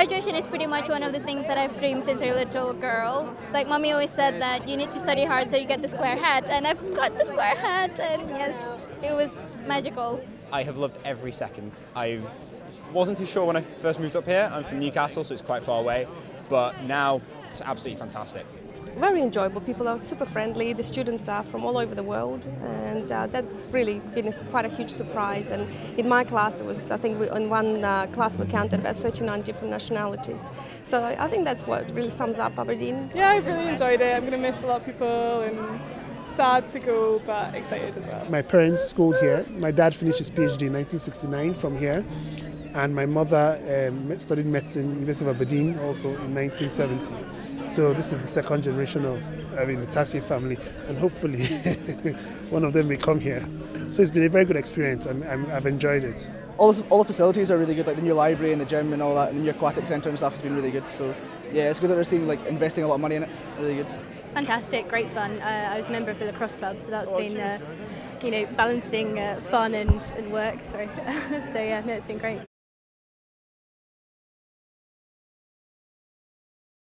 Graduation is pretty much one of the things that I've dreamed since a little girl. It's like mommy always said that you need to study hard so you get the square hat, and I've got the square hat, and yes, it was magical. I have loved every second. I wasn't too sure when I first moved up here. I'm from Newcastle, so it's quite far away, but now it's absolutely fantastic very enjoyable. People are super friendly. The students are from all over the world, and uh, that's really been a, quite a huge surprise. And in my class, there was, I think, we, in one uh, class we counted about 39 different nationalities. So I think that's what really sums up Aberdeen. Yeah, I've really enjoyed it. I'm going to miss a lot of people and sad to go, but excited as well. My parents schooled here. My dad finished his PhD in 1969 from here and my mother um, studied medicine University of Aberdeen also in 1970. So this is the second generation of I mean the Tassie family, and hopefully one of them may come here. So it's been a very good experience. And i have enjoyed it. All the, all the facilities are really good, like the new library and the gym and all that, and the new aquatic centre and stuff has been really good. So yeah, it's good that they're seeing like investing a lot of money in it. really good. Fantastic, great fun. Uh, I was a member of the lacrosse club, so that's been. Uh, you know, balancing uh, fun and, and work. Sorry. so yeah, no, it's been great.